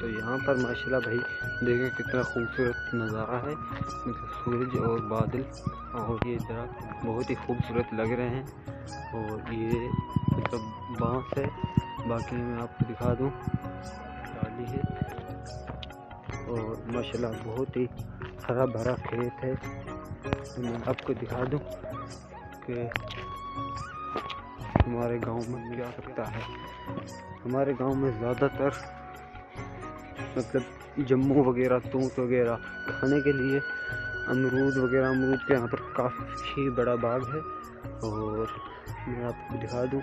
तो यहाँ पर माशाल्लाह भाई देखें कितना खूबसूरत नज़ारा है। सूरज और बादल और ये जरा बहुत ही खूबसूरत लग रहे हैं और ये मतलब बाँस है। बाकी मैं आपको दिखा दूँ। डाली है और माशाल्लाह बहुत ही हरा भरा खेत है। तो मैं आपको दिखा दूँ कि हमारे गाँव में क्या सकता है। हमारे गाँव में ज़्यादातर मतलब जम्मू वगैरह, तूत वगैरह, खाने के लिए अमरूद वगैरह, अमरूद के यहाँ पर काफ़ी बड़ा बाग है। और मैं आपको दिखा दूँ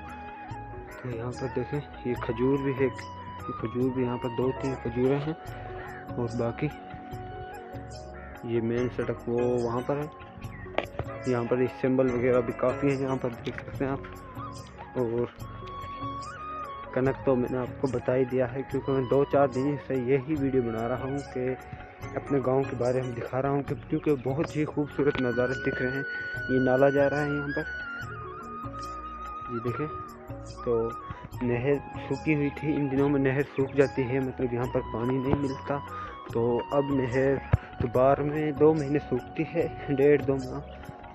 तो यहाँ पर देखें, ये खजूर भी है। खजूर भी यहाँ पर दो तीन खजूरें हैं। और बाकी ये मेन सड़क वो वहाँ पर है। यहाँ पर सिंबल वगैरह भी काफ़ी है, यहाँ पर देख सकते हैं आप। और कनक तो मैंने आपको बता ही दिया है, क्योंकि मैं दो चार दिन से यही वीडियो बना रहा हूँ कि अपने गाँव के बारे में दिखा रहा हूँ क्योंकि बहुत ही खूबसूरत नज़ारे दिख रहे हैं। ये नाला जा रहा है यहाँ पर। ये देखें तो नहर सूखी हुई थी। इन दिनों में नहर सूख जाती है मतलब यहाँ पर पानी नहीं मिलता। तो अब नहर दोबार में दो महीने सूखती है, डेढ़ दो माह।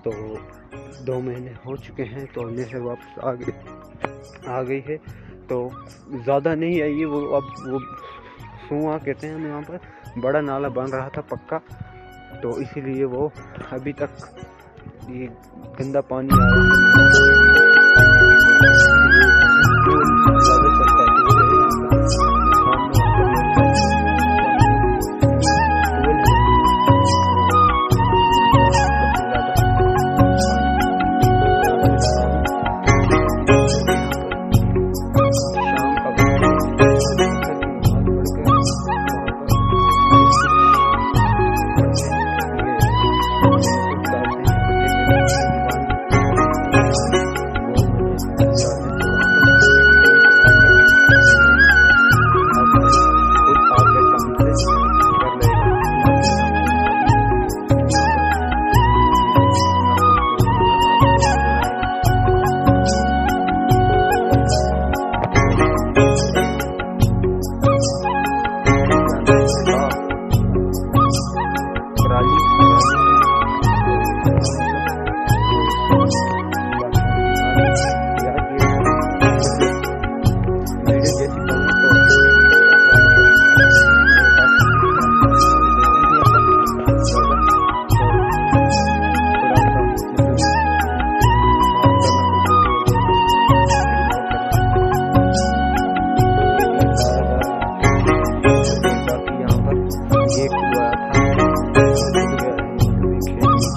तो दो महीने हो चुके हैं तो नहर वापस आ गई आ गई है। तो ज़्यादा नहीं आई है, वो अब वो सुआ कहते हैं हम यहाँ पर। बड़ा नाला बन रहा था पक्का तो इसीलिए वो अभी तक ये गंदा पानी आ रहा है।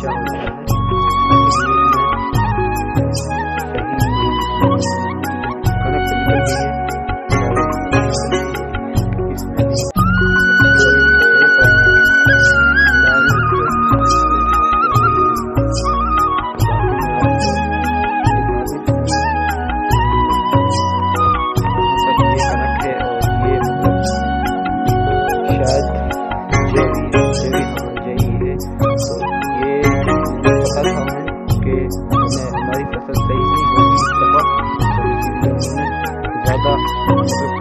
आपको da